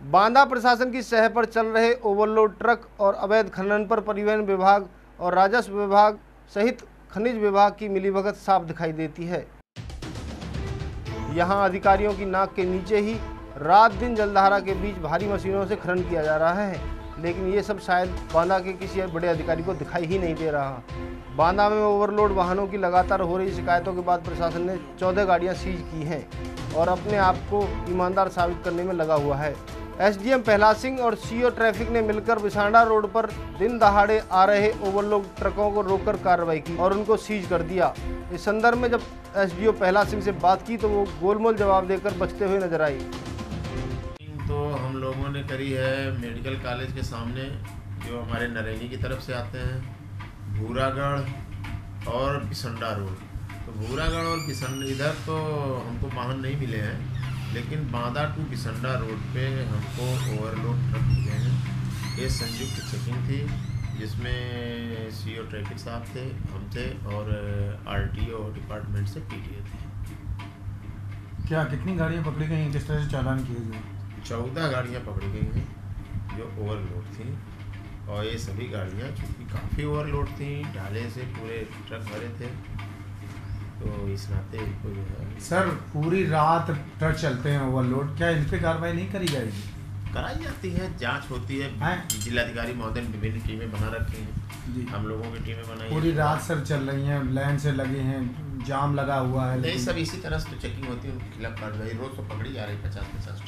बांदा प्रशासन की सह पर चल रहे ओवरलोड ट्रक और अवैध खनन पर परिवहन विभाग और राजस्व विभाग सहित खनिज विभाग की मिलीभगत साफ़ दिखाई देती है। यहाँ अधिकारियों की नाक के नीचे ही रात दिन जलधारा के बीच भारी मशीनों से खनन किया जा रहा है, लेकिन ये सब शायद बांदा के किसी बड़े अधिकारी को दिखाई ही नहीं दे रहा। बांदा में ओवरलोड वाहनों की लगातार हो रही शिकायतों के बाद प्रशासन ने चौदह गाड़ियाँ सीज की हैं और अपने आप को ईमानदार साबित करने में लगा हुआ है। एसडीएम पहला सिंह और सीओ ट्रैफ़िक ने मिलकर बिसांडा रोड पर दिन दहाड़े आ रहे ओवरलोड ट्रकों को रोककर कार्रवाई की और उनको सीज कर दिया। इस संदर्भ में जब एसडीओ पहला सिंह से बात की तो वो गोलमोल जवाब देकर बचते हुए नज़र आई तो हम लोगों ने करी है मेडिकल कॉलेज के सामने, जो हमारे नरेनी की तरफ़ से आते हैं, भूरागढ़ और बिसंडा रोड। तो भूरागढ़ और बिसंड, इधर तो हमको वाहन नहीं मिले हैं। लेकिन बांदा टू बिसंडा रोड पे हमको ओवरलोड ट्रक मिले हैं। ये संयुक्त चेकिंग थी जिसमें सीओ ट्रैफ़िक साहब थे हम थे और आरटीओ डिपार्टमेंट से पीटीए थे। क्या कितनी गाड़ियाँ पकड़ी गई हैं? किस तरह से चालान किए गए? चौदह गाड़ियाँ पकड़ी गई हैं जो ओवरलोड थी। और ये सभी गाड़ियाँ चूँकि काफ़ी ओवरलोड थी ढाले से पूरे ट्रक भरे थे तो इस नाते इनको जो है सर पूरी रात ट्रक चलते हैं ओवरलोड क्या इन पे कार्रवाई नहीं करी जाएगी? कराई जाती है जाँच होती है? जिलाधिकारी महोदय ने विभिन्न टीमें बना रखे हैं। जी। हम लोगों की टीमें बनाई पूरी रात सर चल रही हैं लाइन से लगे हैं जाम लगा हुआ है। नहीं सर सब इसी तरह से तो चेकिंग होती है उनके खिलाफ कार्रवाई। रोज तो पकड़ी जा रही है पचास पचास